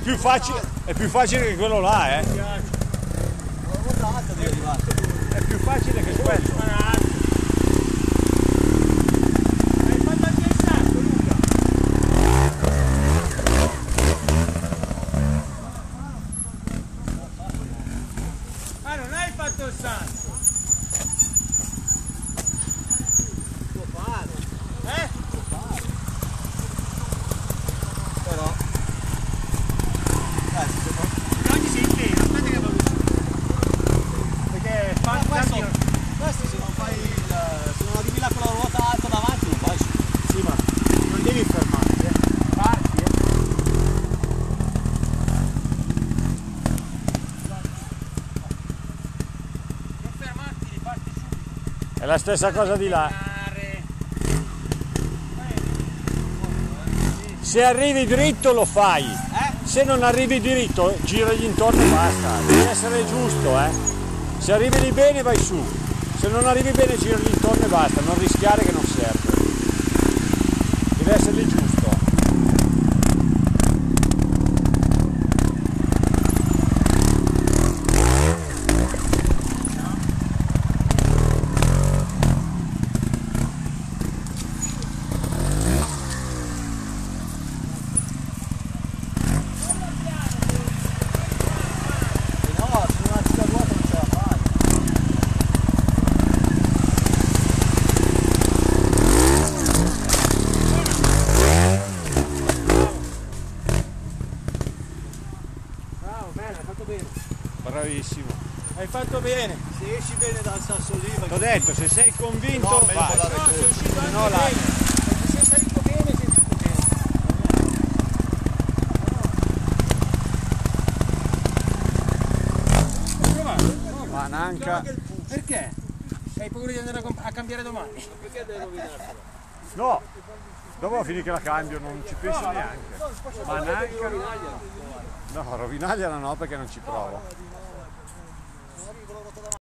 più facile, è più facile che quello là, eh. È più facile che quello. Ah, non hai fatto il salto. Eh? Però. Eh, se no- Oggi sei in pieno, aspetta che vado su. Perché fa Ma questo, tanti... questo se non fai il. se non arrivi là con la ruota alta davanti non vai su. Sì, ma non devi fermarti, eh. Parti, eh. Non fermarti, li parti subito. È la stessa cosa di là. Se arrivi dritto lo fai. Se non arrivi dritto, giragli intorno e basta. Deve essere giusto, eh. Se arrivi lì bene vai su. Se non arrivi bene giragli intorno e basta, non rischiare che non serve. Deve essere giusto. Se no, se non alzi la ruota non ce la fai. Bravo, bene, hai fatto bene. Bravissimo. Hai fatto bene. Se esci bene dal sasso lì, vai T'ho detto, se sei convinto, No, vai. No, sei uscito anche No, là. bene. Perché sei salito bene, sei uscito bene. Perché? Hai paura di andare a, comp- a cambiare domani? Perché devi rovinarti? No, dopo finire che la cambio non ci penso neanche. Ma nanca. No, rovinargliela no perché non ci provo.